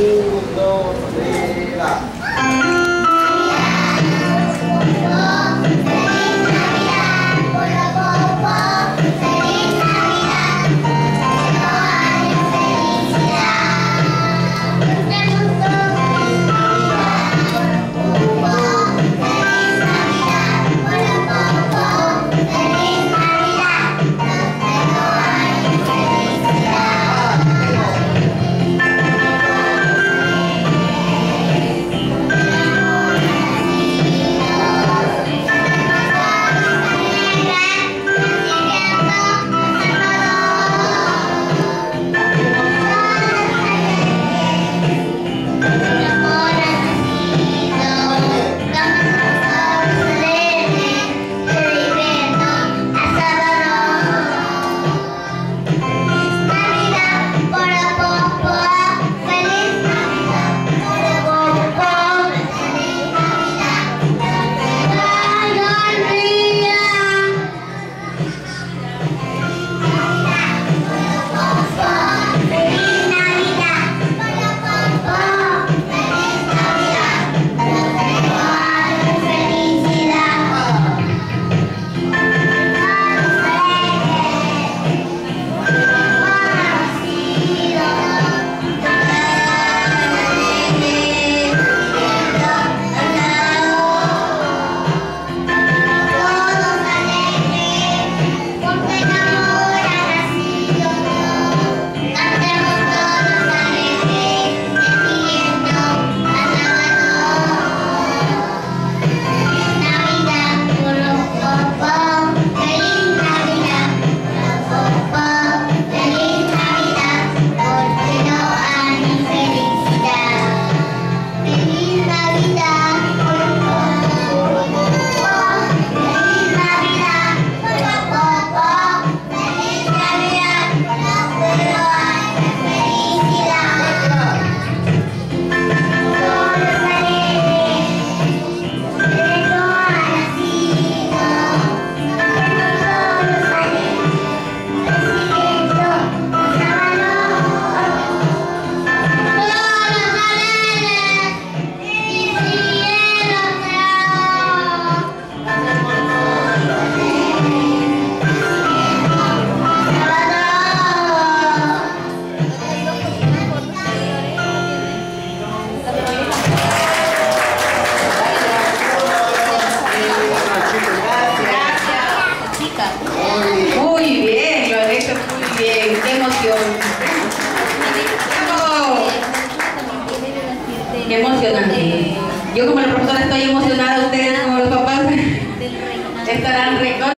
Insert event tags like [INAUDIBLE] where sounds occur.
Uno, dos, tres, emoción, qué emoción. Qué emocionante. Yo como la profesora estoy emocionada, ustedes como los papás [LAUGHS] estarán recorriendo.